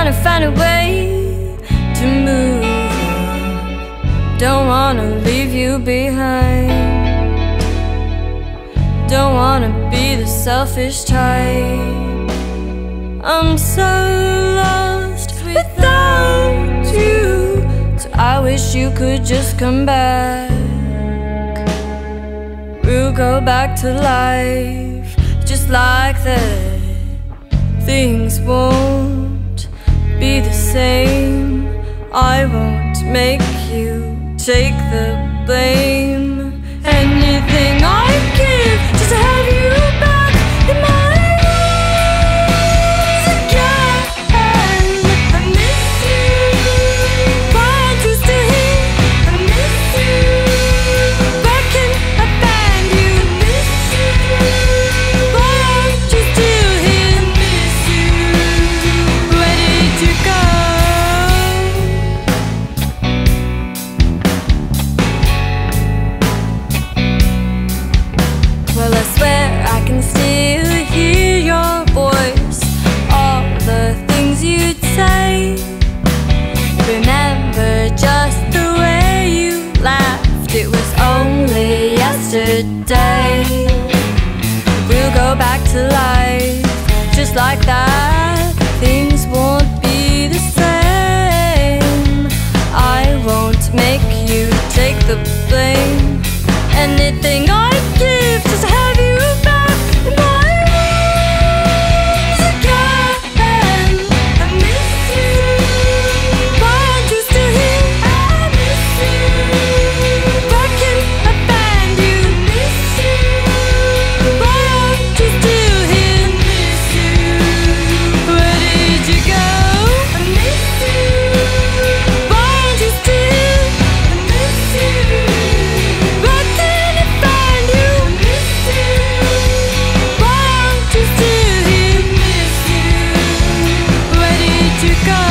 find a way to move on. Don't wanna leave you behind. Don't wanna be the selfish type. I'm so lost without you. So I wish you could just come back. We'll go back to life just like that. Things won't be the same. I won't make you take the blame. go.